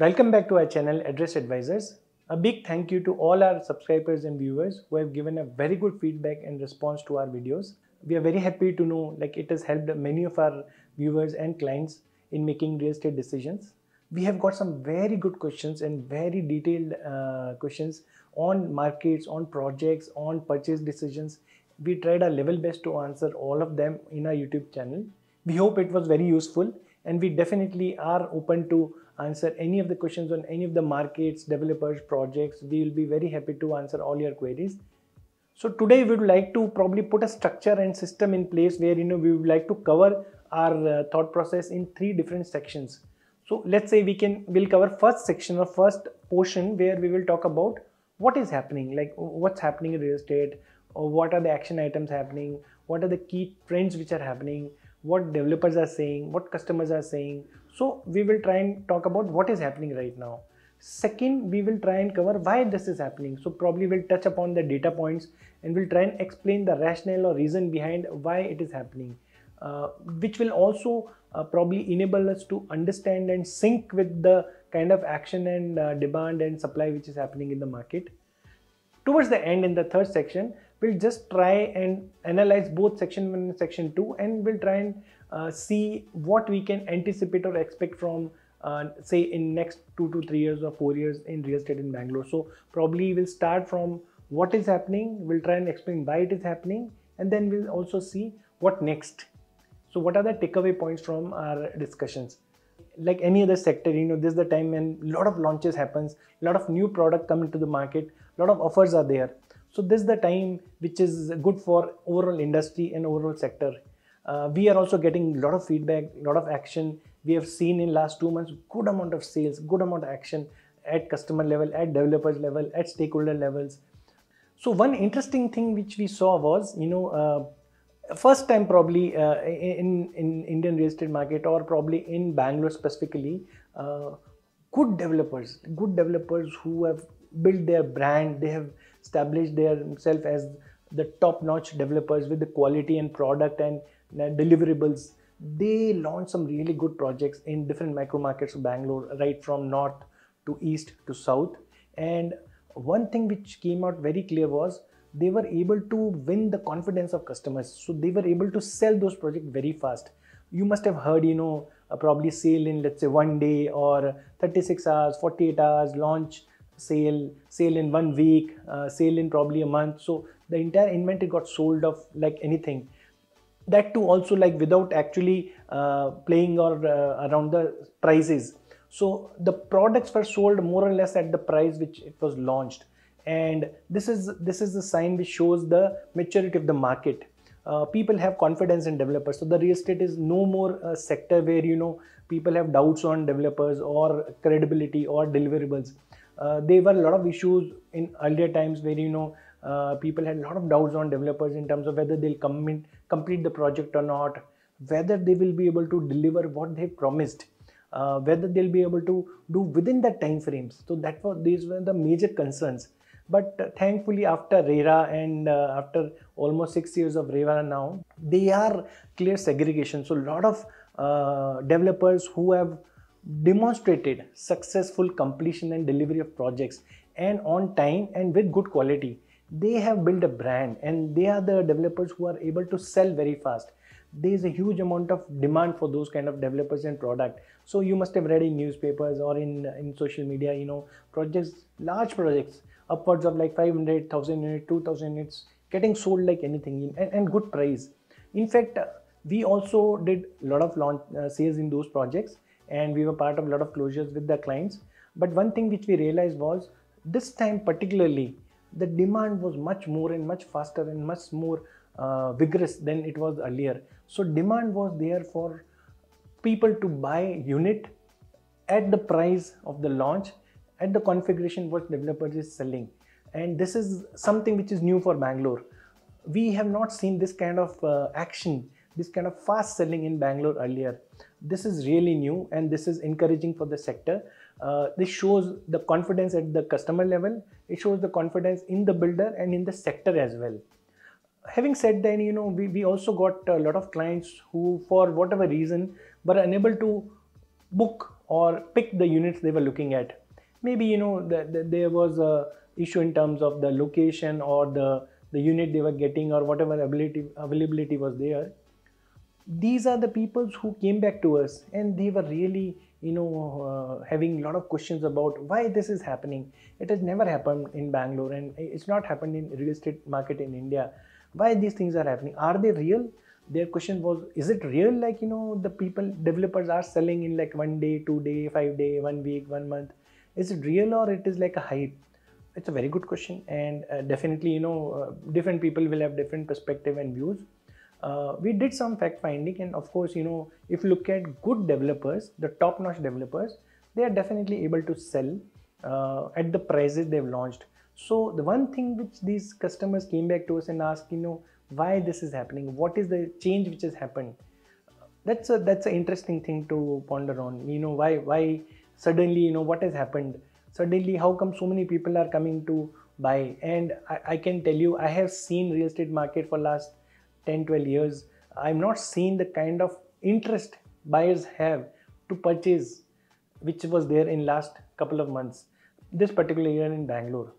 Welcome back to our channel Address Advisors. A big thank you to all our subscribers and viewers who have given a very good feedback and response to our videos. We are very happy to know like it has helped many of our viewers and clients in making real estate decisions. We have got some very good questions and very detailed uh, questions on markets, on projects, on purchase decisions. We tried our level best to answer all of them in our YouTube channel. We hope it was very useful and we definitely are open to answer any of the questions on any of the markets, developers, projects. We will be very happy to answer all your queries. So today we would like to probably put a structure and system in place where you know we would like to cover our uh, thought process in three different sections. So let's say we can we'll cover first section or first portion where we will talk about what is happening, like what's happening in real estate, or what are the action items happening, what are the key trends which are happening, what developers are saying, what customers are saying. So we will try and talk about what is happening right now. Second, we will try and cover why this is happening. So probably we'll touch upon the data points and we'll try and explain the rationale or reason behind why it is happening, uh, which will also uh, probably enable us to understand and sync with the kind of action and uh, demand and supply which is happening in the market. Towards the end in the third section, we'll just try and analyze both section 1 and section 2 and we'll try and uh, see what we can anticipate or expect from uh, say in next two to three years or four years in real estate in Bangalore. So probably we'll start from what is happening, we'll try and explain why it is happening and then we'll also see what next. So what are the takeaway points from our discussions? Like any other sector, you know, this is the time when a lot of launches happens, a lot of new product come into the market, a lot of offers are there. So this is the time which is good for overall industry and overall sector. Uh, we are also getting a lot of feedback, a lot of action. We have seen in last two months good amount of sales, good amount of action at customer level, at developers level, at stakeholder levels. So one interesting thing which we saw was, you know, uh, first time probably uh, in in Indian real estate market or probably in Bangalore specifically, uh, good developers, good developers who have built their brand, they have established themselves as the top-notch developers with the quality and product and deliverables. They launched some really good projects in different micro markets of Bangalore, right from north to east to south. And one thing which came out very clear was they were able to win the confidence of customers. So they were able to sell those projects very fast. You must have heard, you know, uh, probably sale in let's say one day or 36 hours, 48 hours, launch sale, sale in one week, uh, sale in probably a month. So the entire inventory got sold off like anything. That too also like without actually uh, playing or uh, around the prices. So the products were sold more or less at the price which it was launched. And this is this is the sign which shows the maturity of the market. Uh, people have confidence in developers. So the real estate is no more a sector where you know people have doubts on developers or credibility or deliverables there were a lot of issues in earlier times where you know uh, people had a lot of doubts on developers in terms of whether they'll come in, complete the project or not, whether they will be able to deliver what they promised, uh, whether they'll be able to do within the time frames. So that was these were the major concerns. But uh, thankfully, after RERA and uh, after almost six years of RERA now, they are clear segregation. So a lot of uh, developers who have demonstrated successful completion and delivery of projects and on time and with good quality. They have built a brand and they are the developers who are able to sell very fast. There is a huge amount of demand for those kind of developers and product. So you must have read in newspapers or in in social media you know projects large projects upwards of like 500000 units 2000 units getting sold like anything and, and good price. In fact we also did a lot of launch uh, sales in those projects and we were part of a lot of closures with the clients. But one thing which we realized was this time particularly the demand was much more and much faster and much more uh, vigorous than it was earlier. So demand was there for people to buy unit at the price of the launch at the configuration what developers is selling and this is something which is new for Bangalore. We have not seen this kind of uh, action, this kind of fast selling in Bangalore earlier. This is really new and this is encouraging for the sector. Uh, this shows the confidence at the customer level. It shows the confidence in the builder and in the sector as well. Having said that, you know, we, we also got a lot of clients who, for whatever reason, were unable to book or pick the units they were looking at. Maybe you know the, the, there was a issue in terms of the location or the the unit they were getting or whatever ability availability was there. These are the people who came back to us and they were really you know uh, having a lot of questions about why this is happening. It has never happened in Bangalore and it's not happened in real estate market in India. Why these things are happening? Are they real? their question was is it real like you know the people developers are selling in like one day two day five day one week one month is it real or it is like a hype it's a very good question and uh, definitely you know uh, different people will have different perspective and views uh, we did some fact finding and of course you know if you look at good developers the top notch developers they are definitely able to sell uh, at the prices they've launched. So the one thing which these customers came back to us and asked you know why this is happening? What is the change which has happened? That's a that's an interesting thing to ponder on. You know why why suddenly you know what has happened? Suddenly how come so many people are coming to buy? And I, I can tell you i have seen real estate market for last 10 12 years i'm not seeing the kind of interest buyers have to purchase which was there in last couple of months. This particular year in bangalore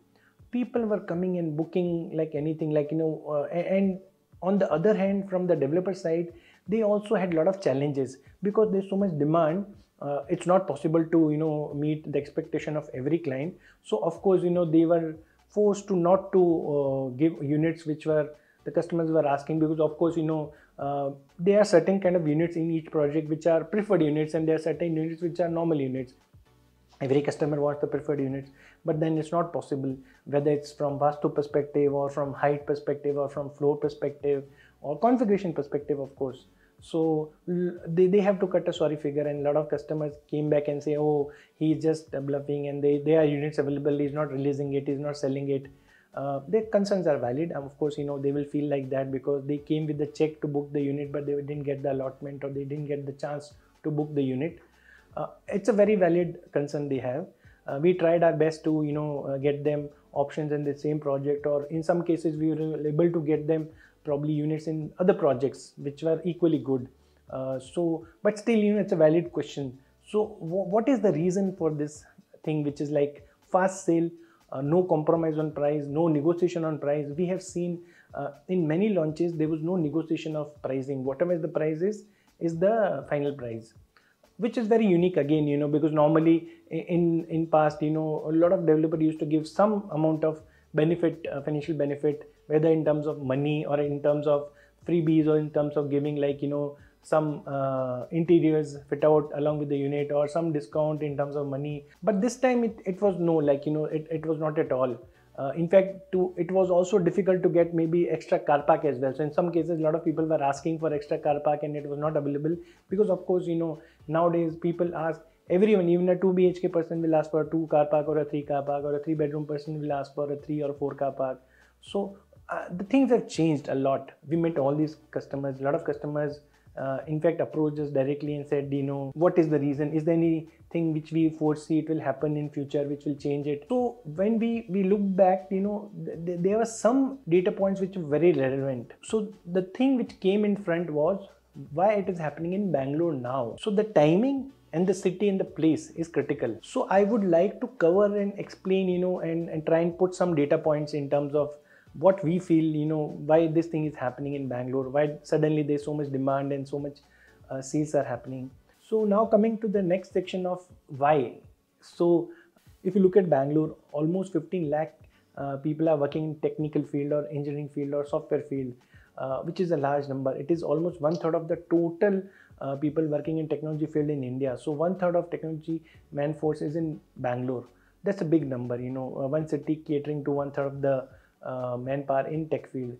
people were coming and booking like anything like you know uh, and on the other hand from the developer side they also had a lot of challenges because there's so much demand uh, it's not possible to you know meet the expectation of every client. So of course you know they were forced to not to uh, give units which were the customers were asking because of course you know uh, there are certain kind of units in each project which are preferred units and there are certain units which are normal units. Every customer wants the preferred units but then it's not possible whether it's from vastu perspective or from height perspective or from floor perspective or configuration perspective of course. So they, they have to cut a sorry figure and a lot of customers came back and say oh he's just bluffing and they, there are units available he's not releasing it he's not selling it uh, their concerns are valid. And of course you know they will feel like that because they came with the check to book the unit but they didn't get the allotment or they didn't get the chance to book the unit. Uh, it's a very valid concern they have. Uh, we tried our best to you know uh, get them options in the same project or in some cases we were able to get them probably units in other projects which were equally good. Uh, so but still you know it's a valid question. So what is the reason for this thing which is like fast sale no compromise on price no negotiation on price. We have seen uh, in many launches there was no negotiation of pricing. Whatever the price is is the final price which is very unique again you know because normally in in past you know a lot of developer used to give some amount of benefit uh, financial benefit whether in terms of money or in terms of freebies or in terms of giving like you know some uh, interiors fit out along with the unit or some discount in terms of money but this time it, it was no like you know it, it was not at all uh, in fact, to, it was also difficult to get maybe extra car park as well. So in some cases, a lot of people were asking for extra car park and it was not available because of course, you know, nowadays people ask everyone, even a 2 BHK person will ask for a 2 car park or a 3 car park or a 3 bedroom person will ask for a 3 or 4 car park. So uh, the things have changed a lot. We met all these customers, a lot of customers uh, in fact approached us directly and said you know what is the reason? Is there anything which we foresee it will happen in future which will change it? So when we we look back you know th- there were some data points which were very relevant. So the thing which came in front was why it is happening in bangalore now. So the timing and the city and the place is critical. So i would like to cover and explain you know and, and try and put some data points in terms of what we feel you know why this thing is happening in bangalore why suddenly there's so much demand and so much uh, sales are happening. So now coming to the next section of why. So if you look at bangalore almost 15 lakh uh, people are working in technical field or engineering field or software field uh, which is a large number. It is almost one third of the total uh, people working in technology field in india. So one third of technology man force is in bangalore. That's a big number you know uh, one city catering to one third of the uh, manpower in tech field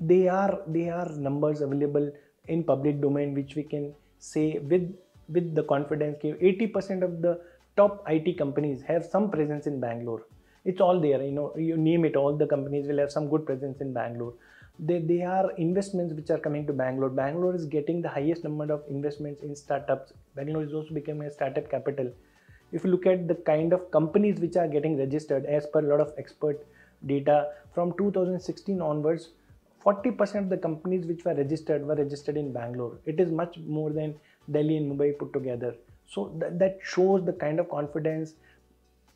they are they are numbers available in public domain which we can say with with the confidence 80% of the top IT companies have some presence in Bangalore. It's all there, you know, you name it, all the companies will have some good presence in Bangalore. They, they are investments which are coming to Bangalore. Bangalore is getting the highest number of investments in startups. Bangalore is also becoming a startup capital. If you look at the kind of companies which are getting registered, as per a lot of expert data from 2016 onwards 40% of the companies which were registered were registered in Bangalore. It is much more than Delhi and Mumbai put together. So th- that shows the kind of confidence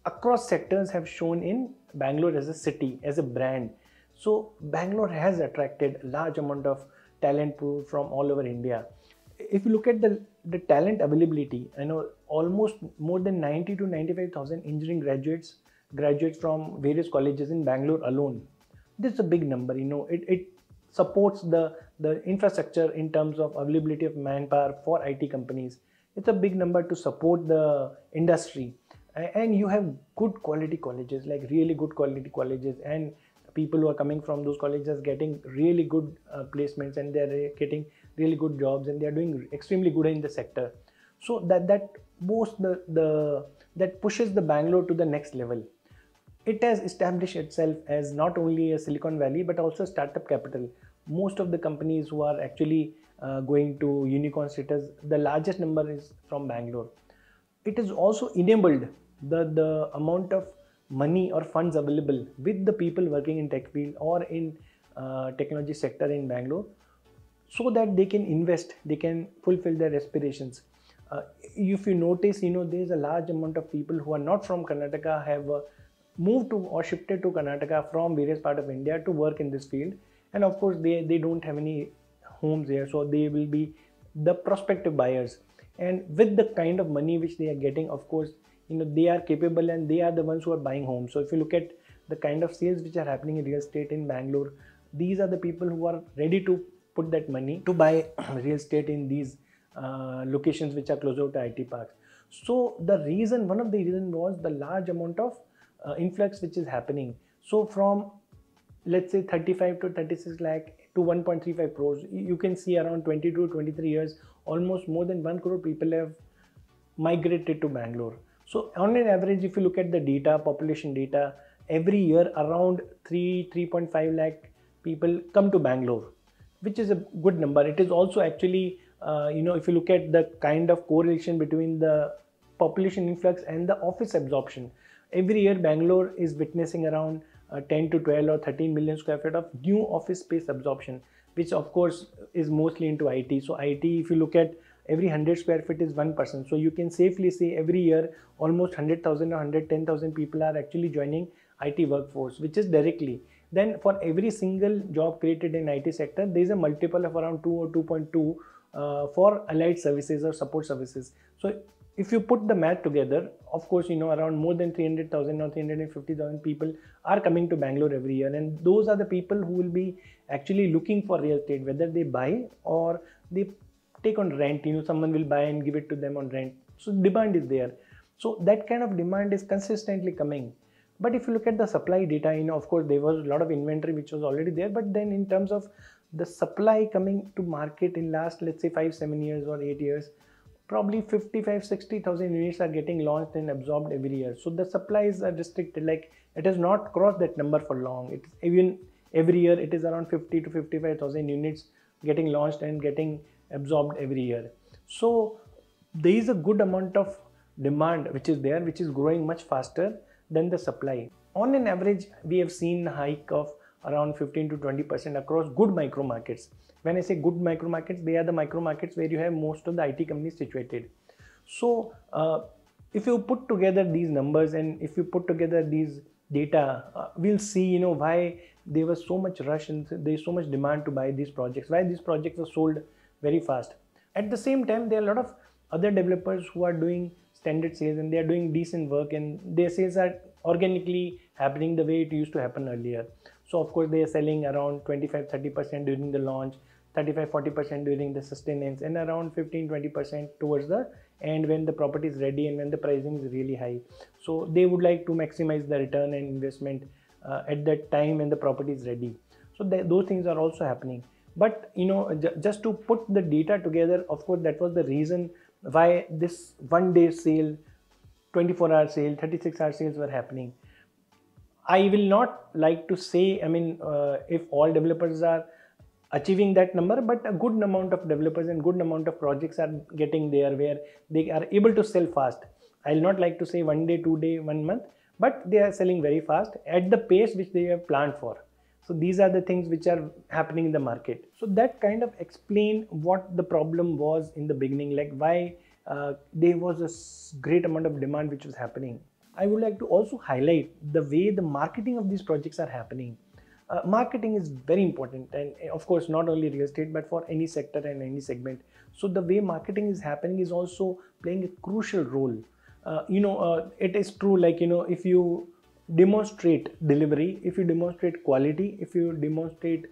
across sectors have shown in Bangalore as a city, as a brand. So Bangalore has attracted a large amount of talent pool from all over India. If you look at the, the talent availability, I know almost more than 90 to 95,000 engineering graduates graduates from various colleges in Bangalore alone. This is a big number, you know, it, it supports the, the infrastructure in terms of availability of manpower for IT companies. It's a big number to support the industry. And you have good quality colleges, like really good quality colleges, and people who are coming from those colleges getting really good uh, placements and they're getting really good jobs and they're doing extremely good in the sector. So that that boosts the, the that pushes the Bangalore to the next level it has established itself as not only a Silicon Valley but also startup capital. Most of the companies who are actually uh, going to unicorn status, the largest number is from Bangalore. It has also enabled the, the amount of money or funds available with the people working in tech field or in uh, technology sector in Bangalore so that they can invest, they can fulfill their aspirations. Uh, if you notice, you know, there's a large amount of people who are not from Karnataka have moved to or shifted to Karnataka from various part of India to work in this field. And of course, they, they don't have any homes here, so they will be the prospective buyers. And with the kind of money which they are getting, of course, you know they are capable and they are the ones who are buying homes. So if you look at the kind of sales which are happening in real estate in Bangalore, these are the people who are ready to put that money to buy real estate in these uh, locations which are closer to IT parks. So the reason, one of the reason was the large amount of uh, influx which is happening. So from let's say 35 to 36 lakh to 1.35 crores, you can see around 20 to 23 years, almost more than 1 crore people have migrated to Bangalore. So on an average, if you look at the data, population data, every year around 3, 3.5 lakh people come to Bangalore, which is a good number. It is also actually, uh, you know, if you look at the kind of correlation between the population influx and the office absorption every year Bangalore is witnessing around uh, 10 to 12 or 13 million square feet of new office space absorption, which of course is mostly into IT. So IT, if you look at every 100 square feet is one person. So you can safely say every year almost 100,000 or 110,000 people are actually joining IT workforce, which is directly. Then for every single job created in IT sector, there is a multiple of around 2 or 2.2 uh, for allied services or support services. So if you put the math together, of course, you know, around more than 300,000 or 350,000 people are coming to Bangalore every year. And those are the people who will be actually looking for real estate, whether they buy or they take on rent. You know, someone will buy and give it to them on rent. So demand is there. So that kind of demand is consistently coming. But if you look at the supply data, you know, of course, there was a lot of inventory which was already there. But then in terms of the supply coming to market in last, let's say five, seven years or eight years, probably 55 60000 units are getting launched and absorbed every year. So the supplies are restricted. Like it has not crossed that number for long. Even every year it is around 50 to 55000 units getting launched and getting absorbed every year. So there is a good amount of demand which is there which is growing much faster than the supply. On an average we have seen a hike of around 15 to 20 percent across good micro markets when I say good micro markets, they are the micro markets where you have most of the IT companies situated. So uh, if you put together these numbers and if you put together these data, uh, we'll see you know why there was so much rush and there's so much demand to buy these projects. Why these projects were sold very fast. At the same time, there are a lot of other developers who are doing standard sales and they are doing decent work and their sales are organically happening the way it used to happen earlier. So of course they are selling around 25-30% during the launch 35-40% during the sustenance and around 15-20% towards the end when the property is ready and when the pricing is really high. So they would like to maximize the return and investment uh, at that time when the property is ready. So th those things are also happening. But you know, just to put the data together, of course, that was the reason why this one day sale, 24 hour sale, 36 hour sales were happening. I will not like to say, I mean, uh, if all developers are achieving that number but a good amount of developers and good amount of projects are getting there where they are able to sell fast. I'll not like to say one day two day one month but they are selling very fast at the pace which they have planned for. So these are the things which are happening in the market. So that kind of explain what the problem was in the beginning like why uh, there was a great amount of demand which was happening. I would like to also highlight the way the marketing of these projects are happening. Uh, marketing is very important and uh, of course not only real estate but for any sector and any segment. So the way marketing is happening is also playing a crucial role. Uh, you know uh, it is true like you know if you demonstrate delivery if you demonstrate quality if you demonstrate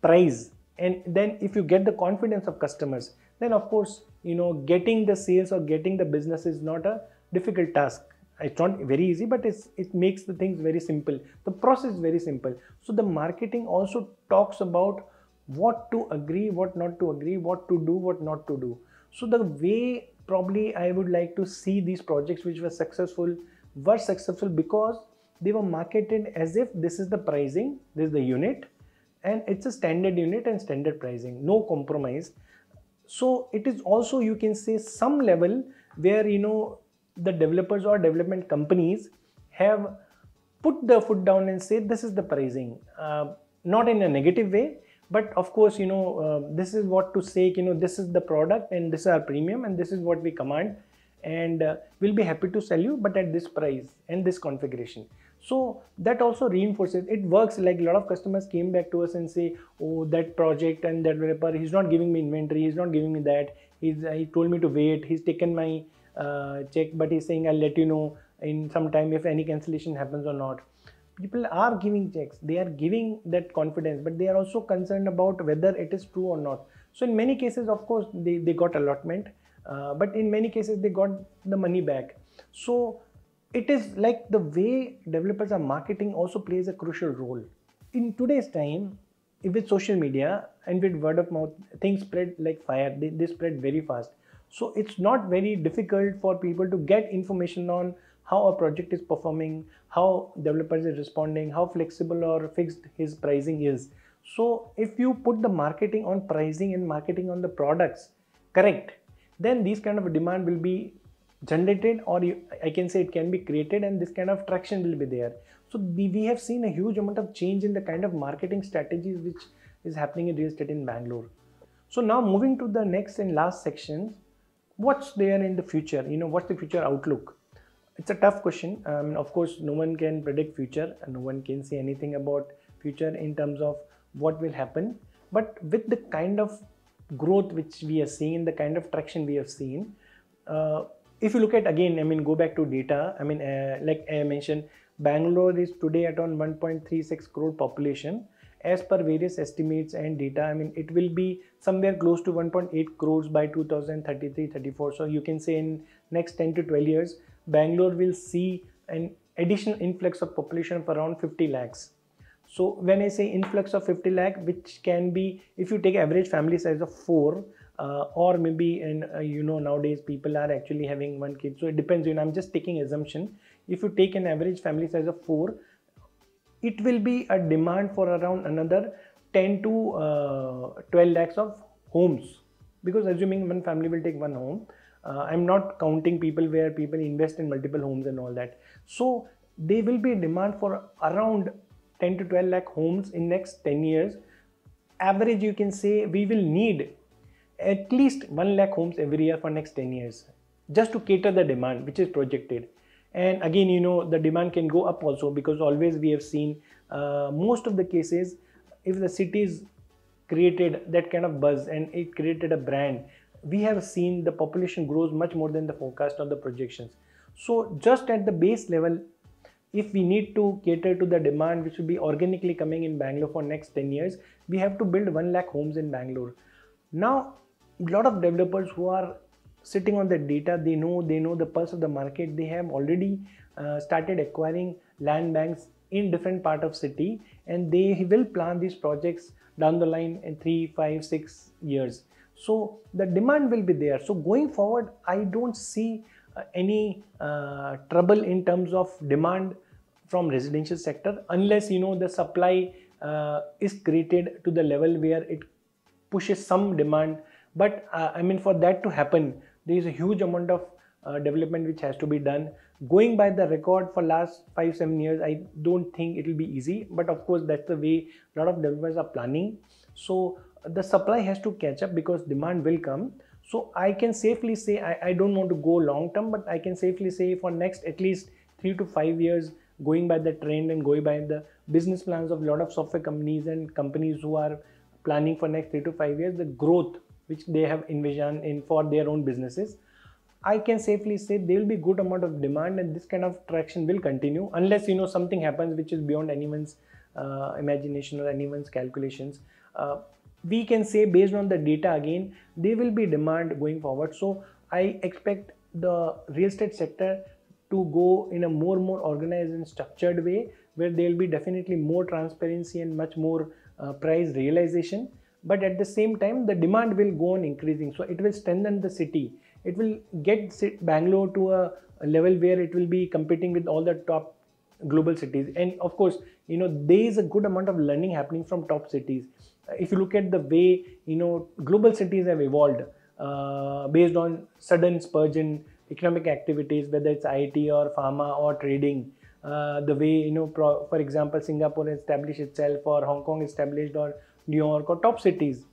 price and then if you get the confidence of customers then of course you know getting the sales or getting the business is not a difficult task it's not very easy but it's it makes the things very simple. The process is very simple. So the marketing also talks about what to agree what not to agree what to do what not to do. So the way probably i would like to see these projects which were successful were successful because they were marketed as if this is the pricing this is the unit and it's a standard unit and standard pricing no compromise. So it is also you can say some level where you know the developers or development companies have put the foot down and say this is the pricing. Uh, not in a negative way but of course you know uh, this is what to say you know this is the product and this is our premium and this is what we command and uh, we'll be happy to sell you but at this price and this configuration. So that also reinforces it works like a lot of customers came back to us and say oh that project and that developer he's not giving me inventory he's not giving me that. He's he told me to wait he's taken my check but he's saying i'll let you know in some time if any cancellation happens or not. People are giving checks. They are giving that confidence but they are also concerned about whether it is true or not. So in many cases of course they, they got allotment uh, but in many cases they got the money back. So it is like the way developers are marketing also plays a crucial role. In today's time with social media and with word of mouth things spread like fire. They, they spread very fast so it's not very difficult for people to get information on how a project is performing how developers is responding how flexible or fixed his pricing is so if you put the marketing on pricing and marketing on the products correct then these kind of demand will be generated or you, I can say it can be created and this kind of traction will be there. So we have seen a huge amount of change in the kind of marketing strategies which is happening in real estate in Bangalore. So now moving to the next and last section, what's there in the future? You know, what's the future outlook? It's a tough question. Um, of course, no one can predict future and no one can say anything about future in terms of what will happen. But with the kind of growth which we are seeing, the kind of traction we have seen, uh, if you look at again, I mean, go back to data. I mean, uh, like I mentioned, Bangalore is today at around 1.36 crore population. As per various estimates and data, I mean, it will be somewhere close to 1.8 crores by 2033-34. So you can say in next 10 to 12 years, Bangalore will see an additional influx of population of around 50 lakhs. So when I say influx of 50 lakh, which can be, if you take average family size of four, uh, or maybe and uh, you know nowadays people are actually having one kid so it depends you know i'm just taking assumption if you take an average family size of 4 it will be a demand for around another 10 to uh, 12 lakhs of homes. Because assuming one family will take one home uh, i'm not counting people where people invest in multiple homes and all that. So there will be a demand for around 10 to 12 lakh homes in next 10 years. Average you can say we will need at least 1 lakh homes every year for next 10 years just to cater the demand which is projected and again you know the demand can go up also because always we have seen uh, most of the cases if the cities created that kind of buzz and it created a brand we have seen the population grows much more than the forecast or the projections. So just at the base level if we need to cater to the demand which will be organically coming in bangalore for next 10 years we have to build 1 lakh homes in bangalore. Now a lot of developers who are sitting on the data they know they know the pulse of the market. They have already uh, started acquiring land banks in different part of city and they will plan these projects down the line in three five six years. So the demand will be there. So going forward i don't see uh, any uh, trouble in terms of demand from residential sector unless you know the supply uh, is created to the level where it pushes some demand. But uh, i mean for that to happen there is a huge amount of uh, development which has to be done. Going by the record for last 5 7 years i don't think it will be easy but of course that's the way a lot of developers are planning. So the supply has to catch up because demand will come. So I can safely say I, I don't want to go long term, but I can safely say for next at least three to five years, going by the trend and going by the business plans of a lot of software companies and companies who are planning for next three to five years, the growth which they have envisioned in for their own businesses, I can safely say there will be good amount of demand and this kind of traction will continue unless you know something happens which is beyond anyone's uh, imagination or anyone's calculations. Uh, we can say based on the data again there will be demand going forward. So i expect the real estate sector to go in a more more organized and structured way where there will be definitely more transparency and much more uh, price realization but at the same time the demand will go on increasing. So it will strengthen the city. It will get bangalore to a, level where it will be competing with all the top global cities. And of course you know there is a good amount of learning happening from top cities. If you look at the way you know global cities have evolved uh, based on sudden spurge in economic activities, whether it's IT or pharma or trading. Uh, the way you know, for example, Singapore established itself, or Hong Kong established, or New York, or top cities.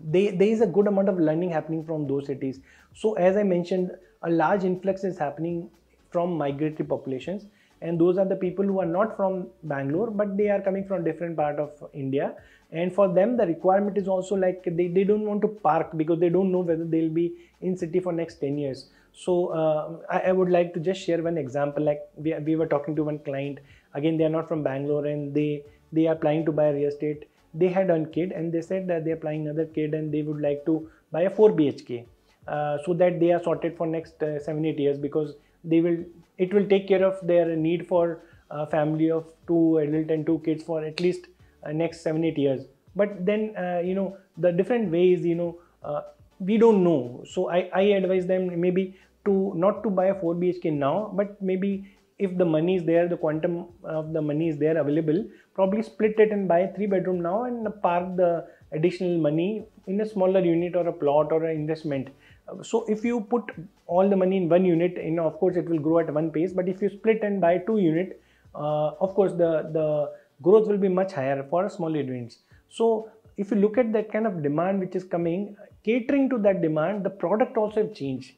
They, there is a good amount of learning happening from those cities. So, as I mentioned, a large influx is happening from migratory populations and those are the people who are not from Bangalore but they are coming from different part of India and for them the requirement is also like they, they don't want to park because they don't know whether they'll be in city for next 10 years so uh, I, I, would like to just share one example like we, we were talking to one client again they are not from Bangalore and they they are planning to buy real estate they had one kid and they said that they are planning another kid and they would like to buy a 4 BHK uh, so that they are sorted for next uh, 7 8 years because they will it will take care of their need for a family of two adult and two kids for at least uh, next seven eight years. But then uh, you know the different ways you know uh, we don't know. So I, I advise them maybe to not to buy a 4 bhk now but maybe if the money is there the quantum of the money is there available probably split it and buy a three bedroom now and park the additional money in a smaller unit or a plot or an investment. So if you put all the money in one unit you know of course it will grow at one pace but if you split and buy two unit uh, of course the the growth will be much higher for small units. So if you look at that kind of demand which is coming catering to that demand the product also have changed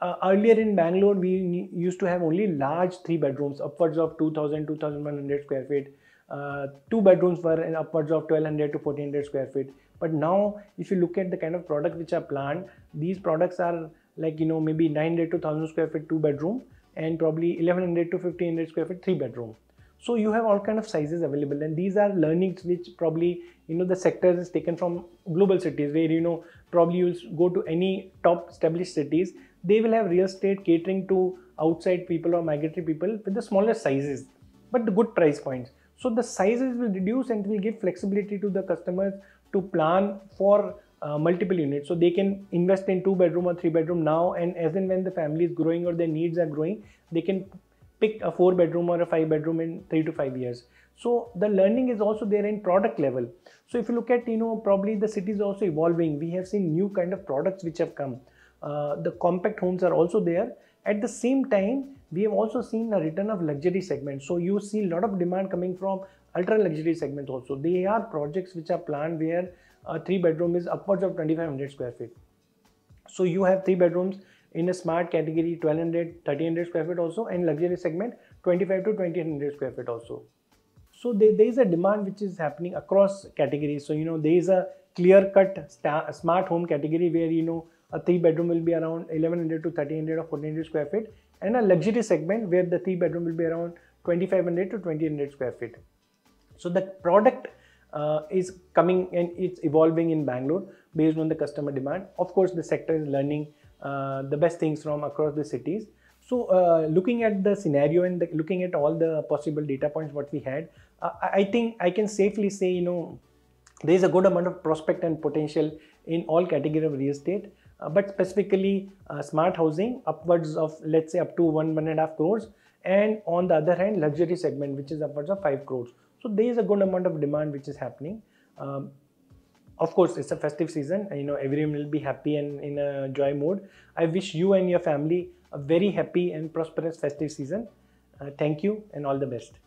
uh, earlier in bangalore we used to have only large three bedrooms upwards of 2000 2100 square feet. Uh, two bedrooms were in upwards of 1200 to 1400 square feet. But now if you look at the kind of products which are planned these products are like you know maybe 900 to 1000 square feet two bedroom and probably 1100 to 1500 square feet three bedroom. So you have all kind of sizes available and these are learnings which probably you know the sector is taken from global cities where you know probably you'll go to any top established cities they will have real estate catering to outside people or migratory people with the smaller sizes but the good price points. So the sizes will reduce and will give flexibility to the customers to plan for uh, multiple units. So they can invest in two bedroom or three bedroom now and as and when the family is growing or their needs are growing they can pick a four bedroom or a five bedroom in three to five years. So the learning is also there in product level. So if you look at you know probably the city is also evolving. We have seen new kind of products which have come uh, the compact homes are also there. At the same time we have also seen a return of luxury segment so you see a lot of demand coming from ultra luxury segment also. They are projects which are planned where a three bedroom is upwards of 2500 square feet. So you have three bedrooms in a smart category 1200 1300 square feet also and luxury segment 25 to 2000 square feet also. So there, there is a demand which is happening across categories. So you know there is a clear cut smart home category where you know a three bedroom will be around 1100 to 1300 or 1400 square feet and a luxury segment where the three bedroom will be around 2500 to 2000 square feet so the product uh, is coming and it's evolving in Bangalore based on the customer demand. Of course, the sector is learning uh, the best things from across the cities. So, uh, looking at the scenario and the, looking at all the possible data points what we had, uh, I think I can safely say, you know, there is a good amount of prospect and potential in all category of real estate. Uh, but specifically uh, smart housing upwards of let's say up to one one and a half crores and on the other hand luxury segment which is upwards of 5 crores so there is a good amount of demand which is happening. Um, of course, it's a festive season. And, you know, everyone will be happy and in a joy mode. I wish you and your family a very happy and prosperous festive season. Uh, thank you and all the best.